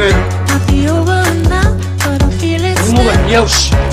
1966 now Might be over now But I feel it 俺の